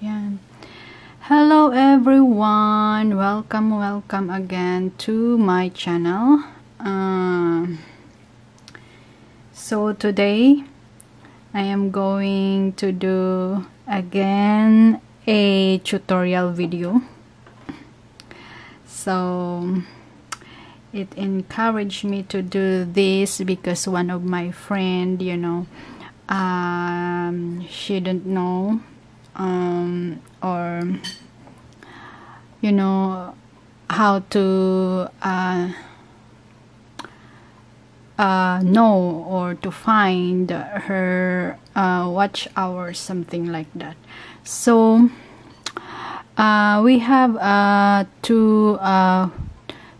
Yan. Hello everyone! Welcome, welcome again to my channel. Uh, so today, I am going to do again a tutorial video. So, it encouraged me to do this because one of my friend, you know, um, she didn't know um, or you know how to uh, uh, know or to find her uh, watch hours something like that. So uh, we have uh, two uh,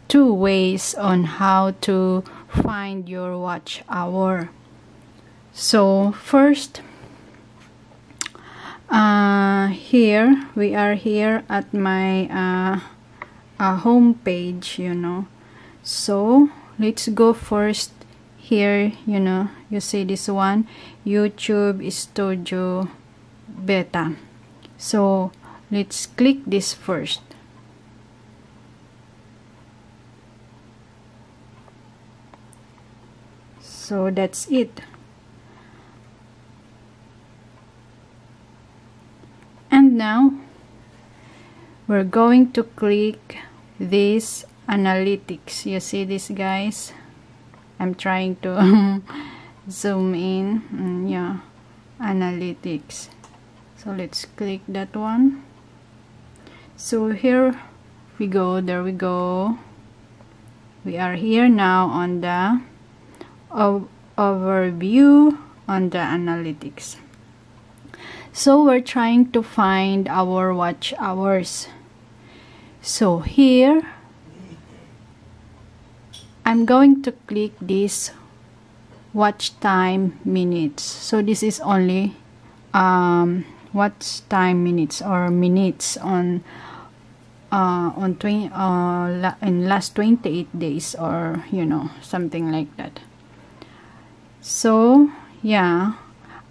two ways on how to find your watch hour. So first here we are here at my uh, uh, home page you know. So let's go first here you know. You see this one YouTube Studio Beta. So let's click this first. So that's it and now. We're going to click this analytics. You see this guys? I'm trying to zoom in. Mm, yeah. Analytics. So let's click that one. So here we go. There we go. We are here now on the overview on the analytics so we're trying to find our watch hours. So here I'm going to click this watch time minutes. So this is only um, watch time minutes or minutes on uh, on 20 uh, in last 28 days or you know something like that. So yeah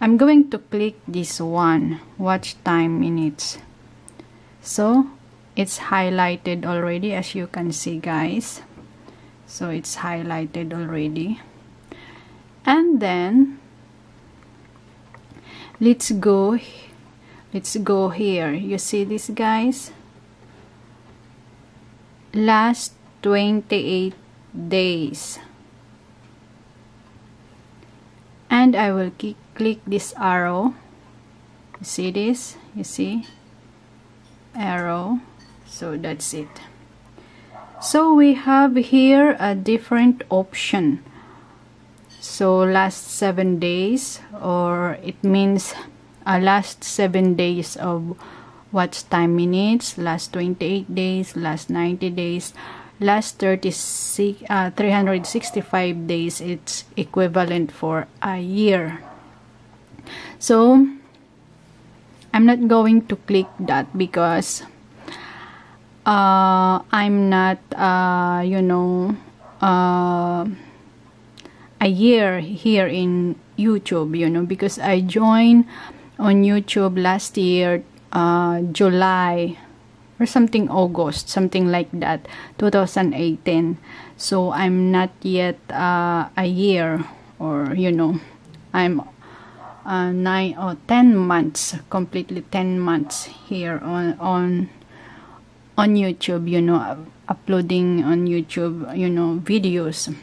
I'm going to click this one watch time minutes. So it's highlighted already as you can see guys. So it's highlighted already. And then let's go let's go here. You see this guys? Last 28 days and I will click this arrow. You see this? You see? Arrow. So that's it. So we have here a different option. So last seven days or it means uh, last seven days of watch time minutes? Last 28 days last 90 days last 36 uh, 365 days it's equivalent for a year. So I'm not going to click that because uh, I'm not uh, you know uh, a year here in YouTube you know because I joined on YouTube last year uh, July or something August, something like that, 2018. So I'm not yet uh, a year or, you know, I'm uh, nine or ten months, completely ten months here on, on, on YouTube, you know, uploading on YouTube, you know, videos.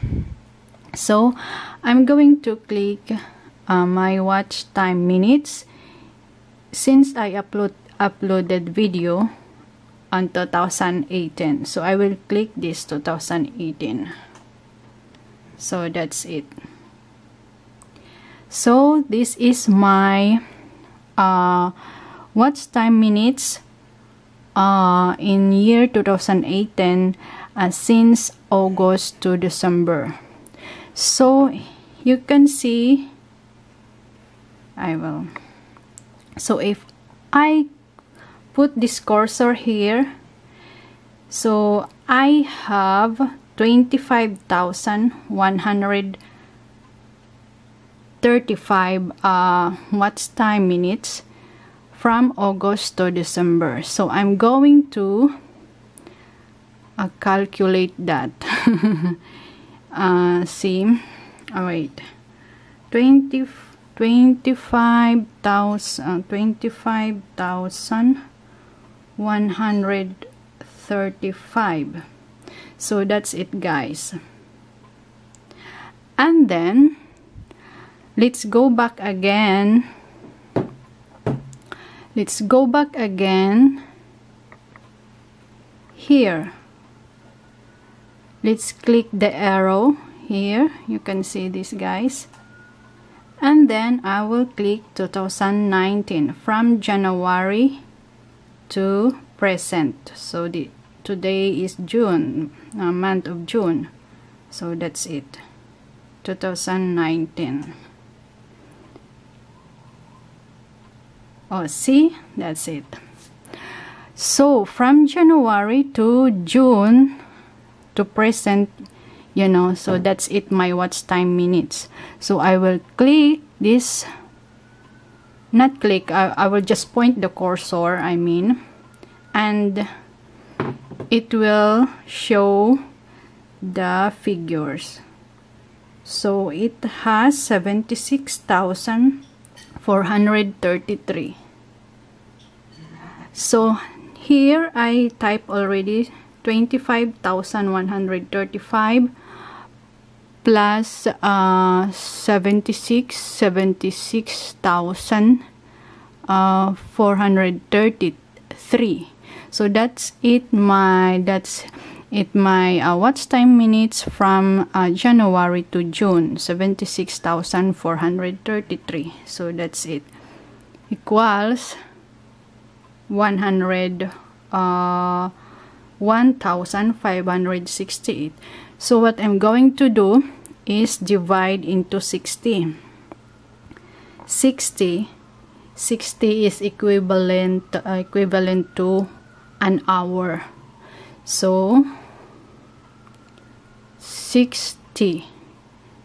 So I'm going to click uh, my watch time minutes since I upload uploaded video on 2018 so I will click this 2018 so that's it. So this is my uh, watch time minutes uh, in year 2018 uh, since August to December. So you can see I will. So if I put this cursor here so I have 25,135 uh, watch time minutes from August to December. So I'm going to uh, calculate that. uh, see, oh wait, 20, 25,000, uh, 25,135. So that's it guys. And then, let's go back again let's go back again here let's click the arrow here you can see this guys and then I will click 2019 from January to present so the today is June uh, month of June. So that's it. 2019 oh see? That's it. So from January to June to present you know so that's it my watch time minutes. So I will click this not click I, I will just point the cursor I mean and it will show the figures. So it has 76,000 433 so here I type already 25,135 plus uh, 76 76,000 uh, 433 so that's it my that's it my uh, watch time minutes from uh, January to June 76,433 so that's it. Equals 100 uh, 1568 so what I'm going to do is divide into 60 60 60 is equivalent uh, equivalent to an hour. So 60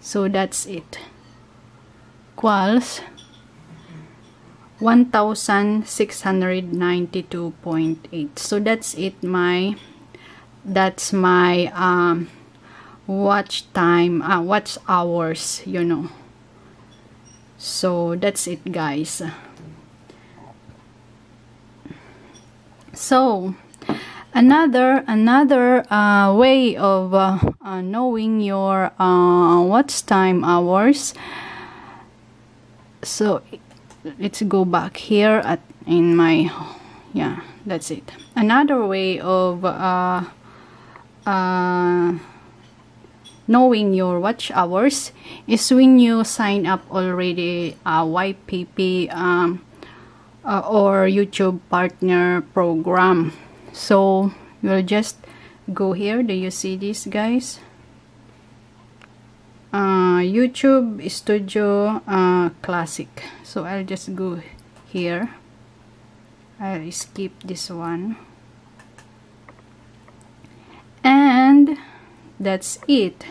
so that's it. Equals 1692.8 so that's it my that's my um watch time uh, watch hours you know. So that's it guys. So another another uh, way of uh, uh, knowing your uh, watch time hours. So let's go back here at in my yeah that's it. Another way of uh, uh, knowing your watch hours is when you sign up already a YPP um, or YouTube partner program. So you'll just go here. Do you see this guys? Uh, YouTube Studio uh, Classic. So I'll just go here. I'll skip this one. And that's it.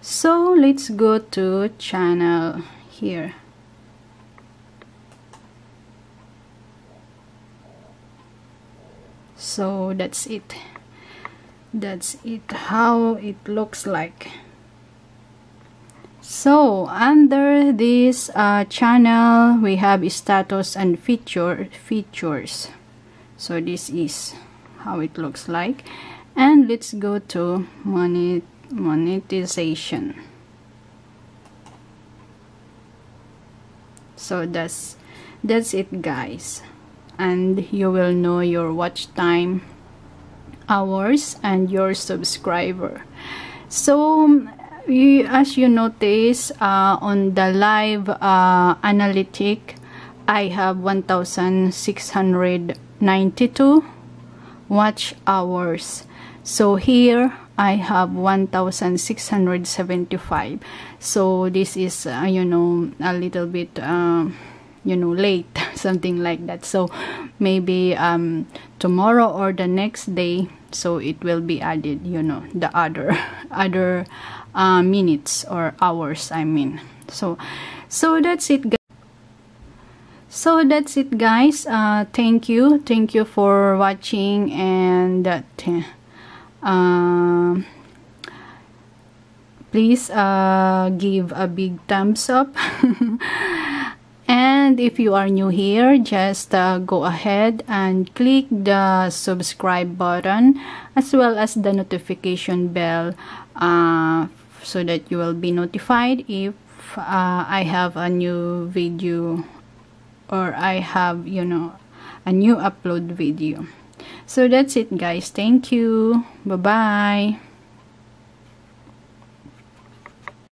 So let's go to channel here. So that's it. That's it. How it looks like. So under this uh, channel we have status and feature features. So this is how it looks like. And let's go to monet monetization. So that's that's it guys. And you will know your watch time hours and your subscriber. So you, as you notice uh, on the live uh, analytic I have 1692 watch hours. So here I have 1675 so this is uh, you know a little bit uh, you know late something like that. So maybe um tomorrow or the next day so it will be added you know the other other uh, minutes or hours i mean. So so that's it so that's it guys. Uh, thank you. Thank you for watching and uh, please uh, give a big thumbs up. And if you are new here just uh, go ahead and click the subscribe button as well as the notification bell uh, so that you will be notified if uh, I have a new video or I have you know a new upload video. So that's it guys. Thank you. Bye bye